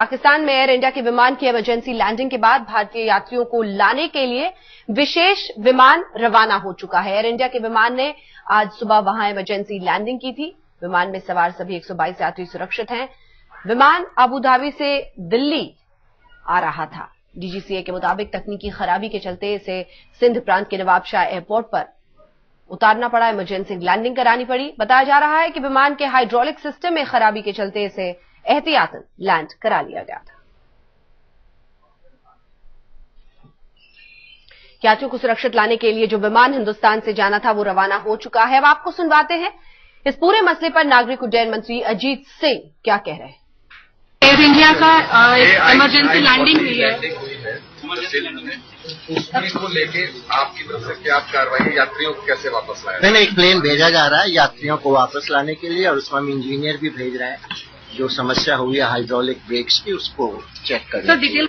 पाकिस्तान में air India के विमान की इमरजेंसी लैंडिंग के बाद भारतीय यात्रियों को लाने के लिए विशेष विमान रवाना हो चुका है। एयर इंडिया के विमान ने आज सुबह वहाँ इमरजेंसी लैंडिंग की थी। विमान में सवार सभी 122 यात्री सुरक्षित हैं। विमान अबुधाबी से दिल्ली आ रहा था। डीजीसीए के मुताबिक तकनीकी खराबी के चलते इसे सिंध प्रांत के नवाबशाह एयरपोर्ट पर उतारना पड़ा। इमरजेंसी लैंडिंग करानी पड़ी। बताया जा रहा है कि विमान के हाइड्रोलिक सिस्टम में खराबी के चलते इसे एहतियातन लैंड करा लिया गया था। यात्रियों को सुरक्षित लाने के लिए जो विमान हिंदुस्तान से जाना था वो रवाना हो चुका है? अब आपको सुनवाते हैं। इस पूरे मसले पर नागरिक उड्डयन मंत्री अजीत सिंह क्या कह रहे हैं? एयर इंडिया का इमरजेंसी लैंडिंग हुई है। उसमें को लेके आपकी तरफ़ से क्या कार्रवाई यात्रियों को कैसे वापस लाया? नहीं नहीं एक प्लेन भेजा जा रहा है यात्रियों को वापस लाने के लिए और उसमें हम इंजीनियर भी भेज रहे हैं। जो समस्या हुई है हाइड्रोलिक ब्रेक्स की उसको चेक कर। डिटेल